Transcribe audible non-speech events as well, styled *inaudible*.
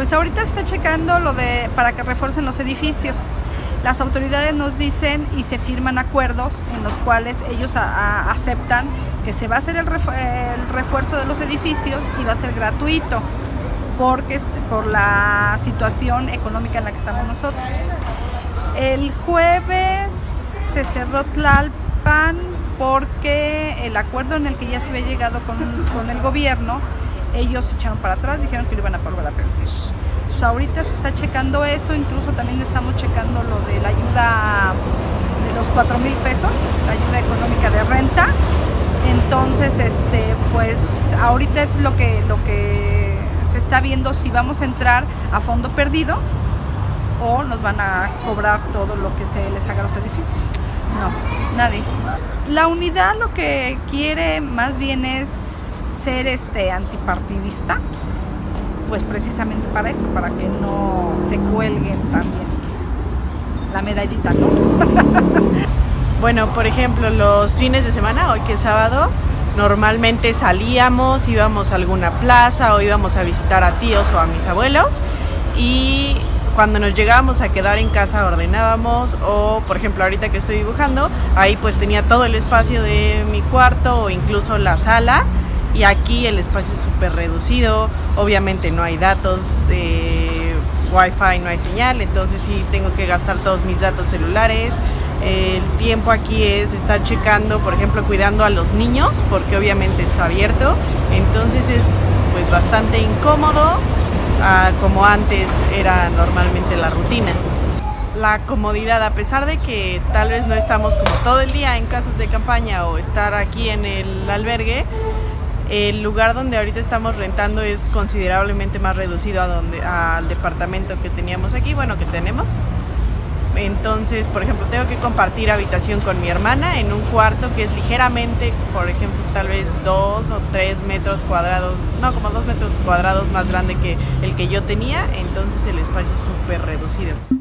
Pues ahorita está checando lo de para que refuercen los edificios. Las autoridades nos dicen y se firman acuerdos en los cuales ellos aceptan que se va a hacer el, refuerzo de los edificios y va a ser gratuito porque por la situación económica en la que estamos nosotros. El jueves se cerró Tlalpan porque el acuerdo en el que ya se había llegado con el gobierno, ellos se echaron para atrás, dijeron que lo iban a volver a pensar. Entonces ahorita se está checando eso, incluso también estamos checando lo de la ayuda de los 4 mil pesos, la ayuda económica de renta. Entonces, este, pues ahorita es lo que, lo que se está viendo si vamos a entrar a fondo perdido o nos van a cobrar todo lo que se les haga a los edificios. No, nadie. La unidad lo que quiere más bien es ser este antipartidista, pues precisamente para eso, para que no se cuelguen también la medallita, ¿no? *laughs* bueno, por ejemplo, los fines de semana, hoy que es sábado, normalmente salíamos, íbamos a alguna plaza o íbamos a visitar a tíos o a mis abuelos y cuando nos llegábamos a quedar en casa ordenábamos o por ejemplo ahorita que estoy dibujando ahí pues tenía todo el espacio de mi cuarto o incluso la sala y aquí el espacio es súper reducido obviamente no hay datos de wifi no hay señal entonces sí tengo que gastar todos mis datos celulares el tiempo aquí es estar checando por ejemplo cuidando a los niños porque obviamente está abierto entonces es pues bastante incómodo como antes era normalmente la rutina. La comodidad, a pesar de que tal vez no estamos como todo el día en casas de campaña o estar aquí en el albergue, el lugar donde ahorita estamos rentando es considerablemente más reducido a donde, al departamento que teníamos aquí, bueno, que tenemos. Entonces, por ejemplo, tengo que compartir habitación con mi hermana en un cuarto que es ligeramente, por ejemplo, tal vez dos o tres metros cuadrados, no, como dos metros cuadrados más grande que el que yo tenía, entonces el espacio es súper reducido.